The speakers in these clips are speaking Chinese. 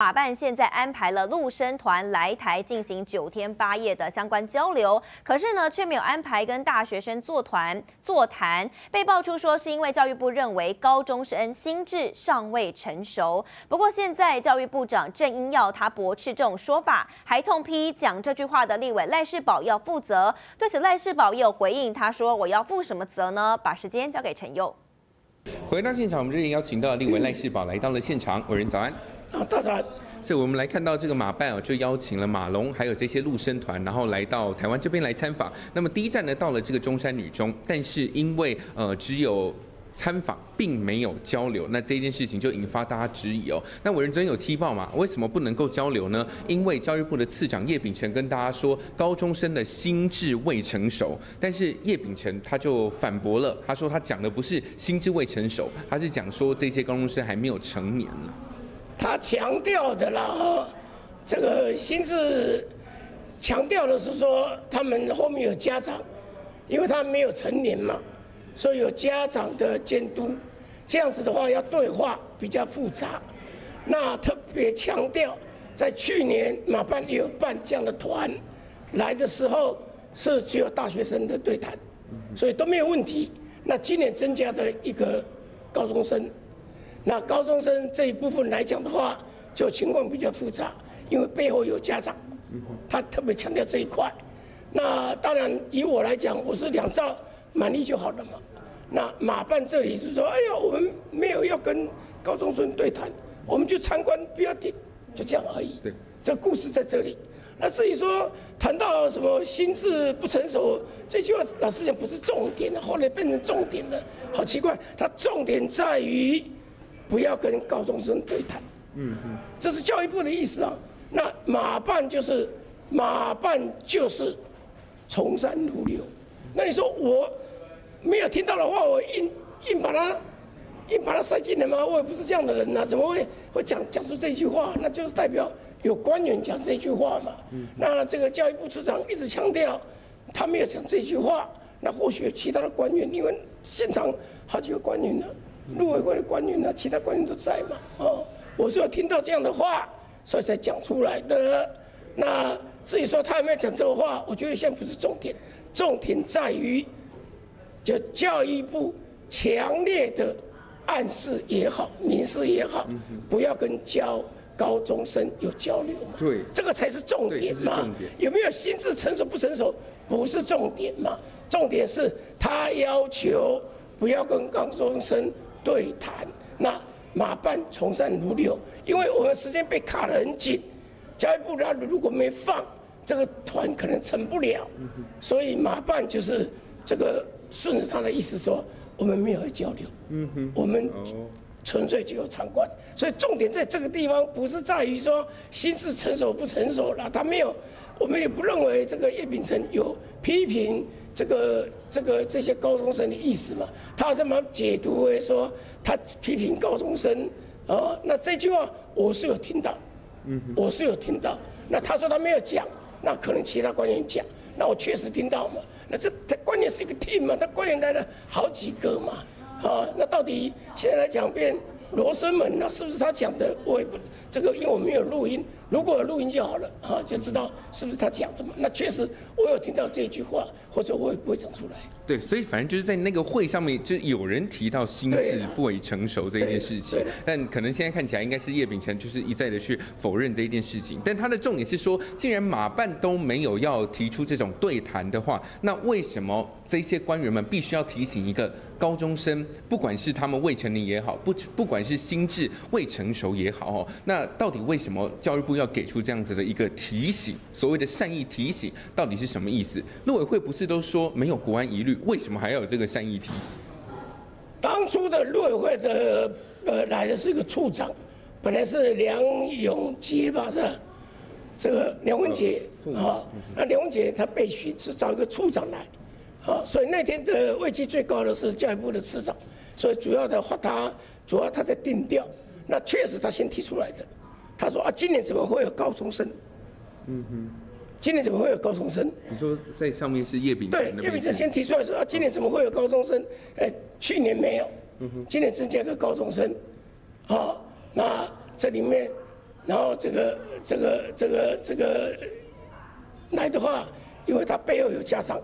马办现在安排了陆生团来台进行九天八夜的相关交流，可是呢，却没有安排跟大学生坐团座谈。被爆出说是因为教育部认为高中生心智尚未成熟。不过现在教育部长郑英耀他驳斥这种说法，还痛批讲这句话的立委赖世宝要负责。对此，赖世宝也有回应，他说：“我要负什么责呢？”把时间交给陈佑。回到现场，我们这里邀请到立委赖世宝来到了现场。委员早安。啊，大家。所以我们来看到这个马办哦，就邀请了马龙还有这些陆生团，然后来到台湾这边来参访。那么第一站呢，到了这个中山女中，但是因为呃只有参访，并没有交流，那这件事情就引发大家质疑哦。那我认真有踢爆嘛？为什么不能够交流呢？因为教育部的次长叶秉成跟大家说，高中生的心智未成熟。但是叶秉成他就反驳了，他说他讲的不是心智未成熟，他是讲说这些高中生还没有成年呢。他强调的啦，这个心智强调的是说，他们后面有家长，因为他没有成年嘛，所以有家长的监督，这样子的话要对话比较复杂。那特别强调，在去年马办也有办这样的团，来的时候是只有大学生的对谈，所以都没有问题。那今年增加的一个高中生。那高中生这一部分来讲的话，就情况比较复杂，因为背后有家长，他特别强调这一块。那当然以我来讲，我是两兆满意就好了嘛。那马办这里是说，哎呀，我们没有要跟高中生对谈，我们就参观标点，就这样而已。对，这故事在这里。那至于说谈到什么心智不成熟这句话，老实讲不是重点的，后来变成重点了，好奇怪。它重点在于。不要跟高中生对谈，嗯嗯，这是教育部的意思啊。那马办就是马办就是从善如流。那你说我没有听到的话，我硬硬把它硬把它塞进来吗？我也不是这样的人呐，怎么会会讲讲出这句话？那就是代表有官员讲这句话嘛。那这个教育部处长一直强调他没有讲这句话，那或许有其他的官员，因为现场好几个官员呢。陆委会的官员呢，其他官员都在嘛？哦，我是有听到这样的话，所以才讲出来的。那至于说他有没有讲这个话，我觉得现在不是重点，重点在于，就教育部强烈的暗示也好，明示也好，不要跟教高中生有交流嘛。对，这个才是重点嘛。有没有心智成熟不成熟，不是重点嘛？重点是他要求不要跟高中生。对谈，那马办从善如流，因为我们时间被卡得很紧，教育部他如果没放，这个团可能成不了，所以马办就是这个顺着他的意思说，我们没有交流，我们纯粹就有参观，所以重点在这个地方，不是在于说心智成熟不成熟了，他没有，我们也不认为这个叶秉成有批评。这个这个这些高中生的意思嘛，他怎么解读为说他批评高中生啊？那这句话我是有听到，嗯，我是有听到。那他说他没有讲，那可能其他官员讲，那我确实听到嘛。那这他官员是一个 team 嘛，他官员来了好几个嘛，啊，那到底现在来讲变？罗生门呢？是不是他讲的？我也不这个，因为我没有录音。如果有录音就好了，啊，就知道是不是他讲的嘛。那确实我有听到这句话，或者我也不会讲出来。对，所以反正就是在那个会上面，就有人提到心智不为成熟这一件事情。但可能现在看起来应该是叶秉成就是一再的去否认这一件事情。但他的重点是说，既然马办都没有要提出这种对谈的话，那为什么这些官员们必须要提醒一个高中生，不管是他们未成年也好，不不管。是心智未成熟也好，那到底为什么教育部要给出这样子的一个提醒？所谓的善意提醒到底是什么意思？陆委会不是都说没有国安疑虑，为什么还要有这个善意提醒？当初的陆委会的呃来的是一个处长，本来是梁永杰吧，是吧？这个梁文杰啊，那梁文杰他被询是找一个处长来，啊，所以那天的位阶最高的是教育部的次长，所以主要的话他。主要他在定调，那确实他先提出来的。他说啊，今年怎么会有高中生？嗯哼，今年怎么会有高中生？你说在上面是叶炳对，叶炳成先提出来说啊，今年怎么会有高中生？哎，去年没有，嗯哼，今年增加个高中生，好，那这里面然后这个这个这个这个来的话，因为他背后有家长，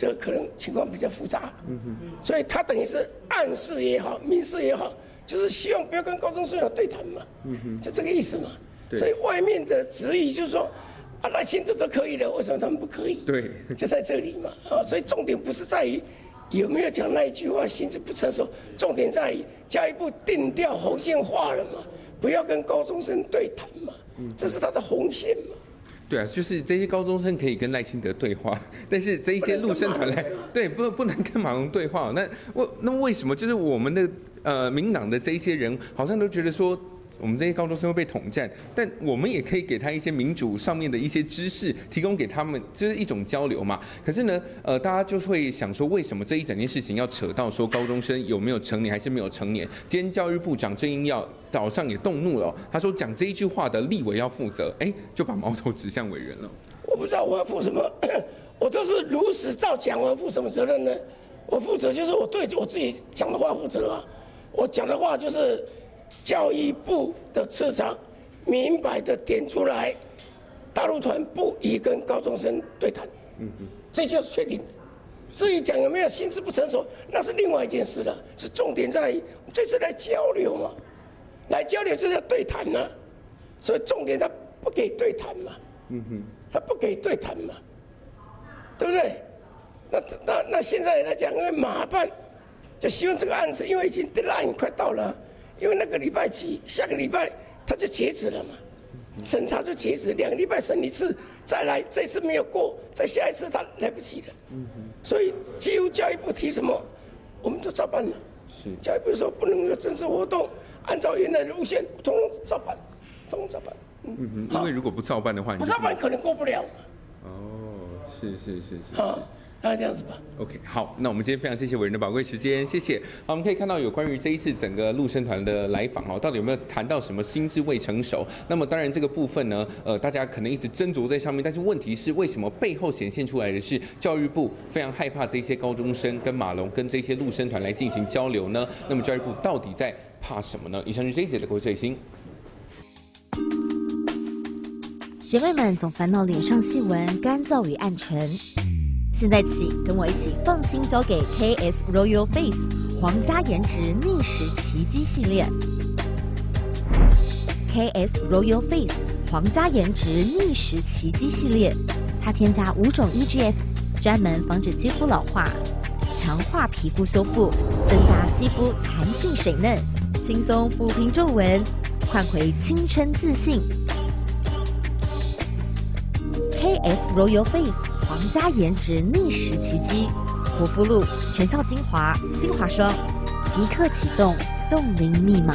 这个可能情况比较复杂，嗯所以他等于是暗示也好，明示也好，就是希望不要跟高中生有对谈嘛，嗯就这个意思嘛。所以外面的质疑就是说，啊，那现在都可以了，为什么他们不可以？对，就在这里嘛。啊，所以重点不是在于有没有讲那一句话，心智不成熟，重点在于教育部定调红线化了嘛，不要跟高中生对谈嘛，这是他的红线嘛。对啊，就是这些高中生可以跟赖清德对话，但是这一些陆生团来，对，不 不能跟马龙对话。那为那为什么就是我们的呃民党的这一些人，好像都觉得说。我们这些高中生会被统战，但我们也可以给他一些民主上面的一些知识，提供给他们，就是一种交流嘛。可是呢，呃，大家就会想说，为什么这一整件事情要扯到说高中生有没有成年还是没有成年？今天教育部长郑英耀早上也动怒了，他说讲这一句话的立委要负责，哎，就把矛头指向委员了。我不知道我要负什么，我都是如实照讲，我要负什么责任呢？我负责就是我对我自己讲的话负责啊，我讲的话就是。教育部的次长明白的点出来，大陆团不宜跟高中生对谈，嗯嗯，这就是确定。至于讲有没有心智不成熟，那是另外一件事了。是重点在于这次来交流嘛，来交流就是要对谈呢，所以重点他不给对谈嘛，嗯哼，他不给对谈嘛，对不对？那那那现在来讲，因为马办就希望这个案子，因为已经 deadline 快到了。因为那个礼拜几，下个礼拜他就截止了嘛，审查就截止，两个礼拜审一次，再来这次没有过，再下一次他来不及了。所以，几乎教育部提什么，我们都照办了。教育部说不能有政治活动，按照原来的路线，通通照办，通通照办。嗯因为如果不照办的话，不照办可能过不了。哦，是是是是。好。那这样子吧。OK，好，那我们今天非常谢谢委员的宝贵时间，谢谢。好，我们可以看到有关于这一次整个陆生团的来访哦，到底有没有谈到什么心智未成熟？那么当然这个部分呢，呃，大家可能一直斟酌在上面，但是问题是为什么背后显现出来的是教育部非常害怕这些高中生跟马龙跟这些陆生团来进行交流呢？那么教育部到底在怕什么呢？以上是这一节的国最新。姐妹们总烦恼脸上细纹干燥与暗沉。现在起，跟我一起放心交给 KS Royal Face 皇家颜值逆时奇迹系列。KS Royal Face 皇家颜值逆时奇迹系列，它添加五种 EGF，专门防止肌肤老化，强化皮肤修复，增加肌肤弹性水嫩，轻松抚平皱纹，换回青春自信。KS Royal Face。皇家颜值逆时奇迹，护肤露、全效精华、精华霜，即刻启动冻龄密码。